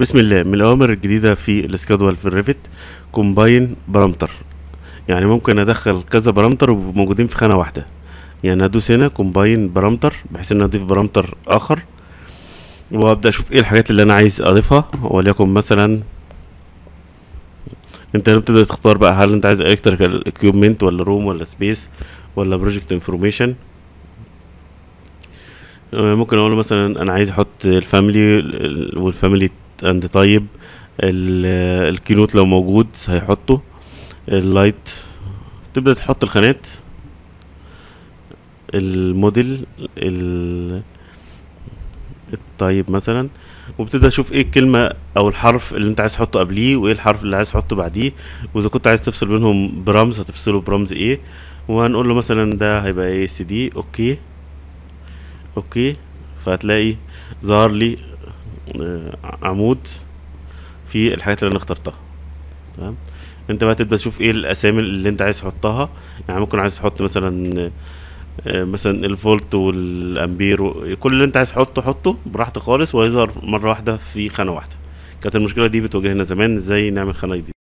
بسم الله. من الأوامر الجديدة في ال schedule في ال Revit combine parameter يعني ممكن أدخل كذا parameter وموجودين في خانة واحدة. يعني هدوس هنا combine parameter بحيث إن أضيف parameter آخر. وأبدأ أشوف إيه الحاجات اللي أنا عايز أضيفها. وليكن مثلا أنت هنا بتبدأ تختار بقى هل أنت عايز electrical equipment ولا room ولا space ولا project information ممكن أقول مثلا أنا عايز أحط ال family وال family and type ال keynote لو موجود هيحطه. اللايت تبدأ تحط الخانات. ال model ال ال type مثلا وبتبدأ تشوف إيه الكلمة أو الحرف اللي أنت عايز تحطه قبليه وإيه الحرف اللي عايز تحطه بعديه. وإذا كنت عايز تفصل بينهم برمز هتفصله برمز إيه وهنقول له مثلا ده هيبقى إيه سي دي okay. okay. فهتلاقي ظهر لي عمود في الحاجات اللي أنا اخترتها. تمام؟ أنت بقى تبدأ تشوف إيه الأسامي اللي أنت عايز تحطها. يعني ممكن عايز تحط مثلا آه، مثلا الفولت والأمبير كل اللي أنت عايز تحطه حطه براحتك خالص وهيظهر مرة واحدة في خانة واحدة. كانت المشكلة دي بتواجهنا زمان إزاي نعمل خانة جديدة.